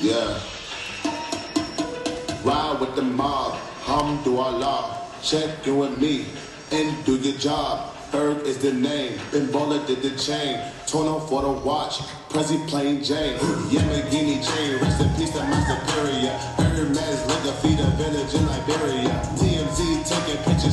Yeah. Ride with the mob, hamdulillah. Check in with me and do your job. Ferg is the name, Baller did the chain. Tono for the watch, Prezi plain Jane. Yamagini chain, rest in peace to my superior. Hermes liquor feed a village in Liberia. TMZ taking pictures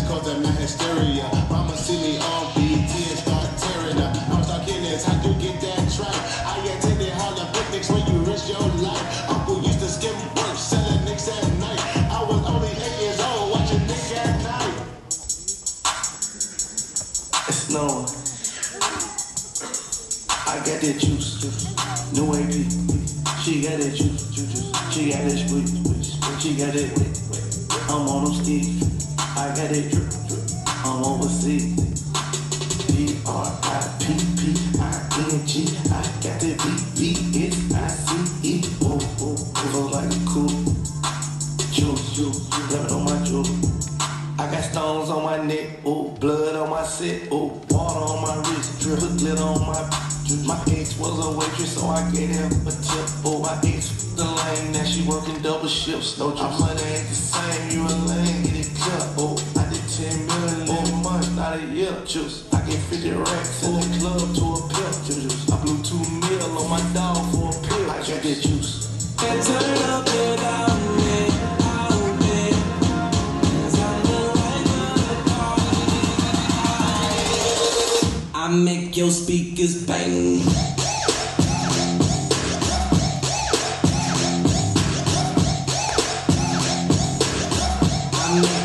It's. I got that juice, new AP. She got that juice, juice. She got that sweet, sweet. She got that wet, wet. I'm on them skis. I got that drip, drip. I'm overseas. B R I P P I N G. I got that B B S I C E. Oh oh, flow like cool. Juice, juice, lemon on my jewel. Got stones on my neck, oh, blood on my set, oh, water on my wrist, drip a glitter on my. My ex was a waitress, so I gave her a tip. Oh, my ex the lame, now she working double shifts. No, our money ain't the same, you a lame, get it cut. Oh, I did 10 million in a month, not a year. Juice, I get 50 racks in the club to a pill. Juice, I blew two mil on my dog for a pill. I got that make your speakers bang. I make